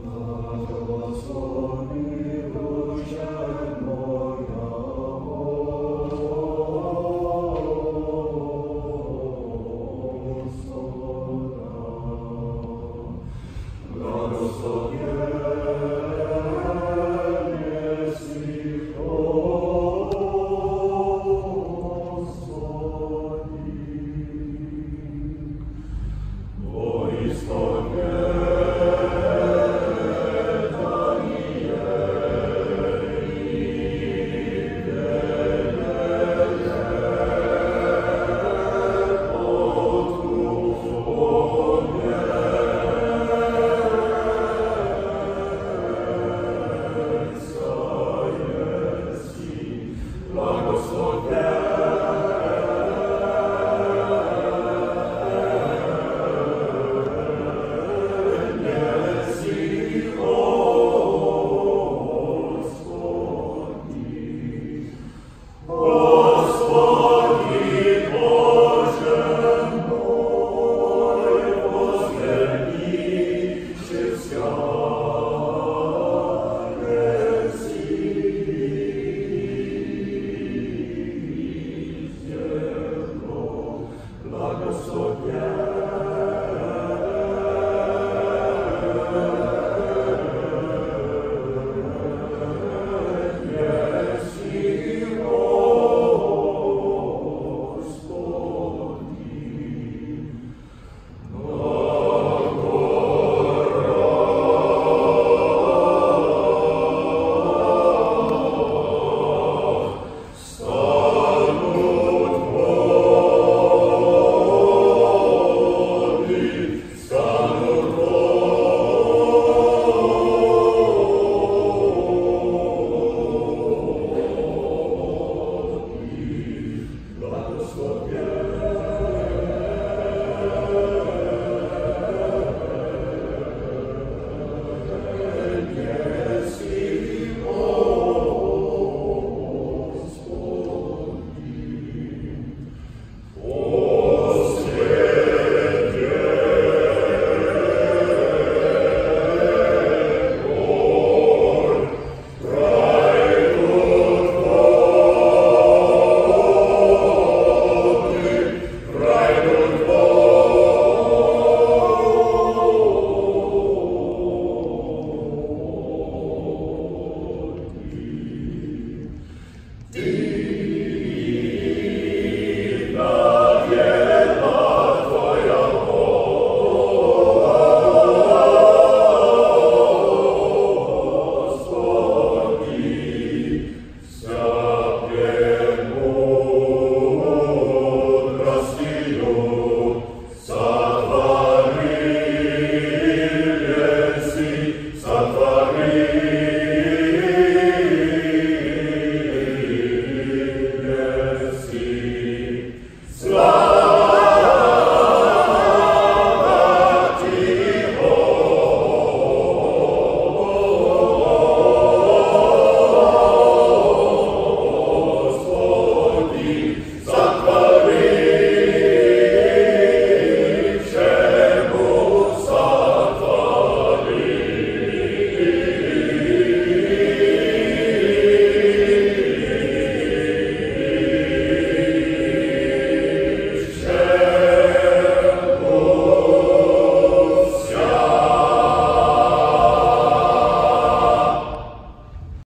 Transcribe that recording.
Lato omnibus et Oh.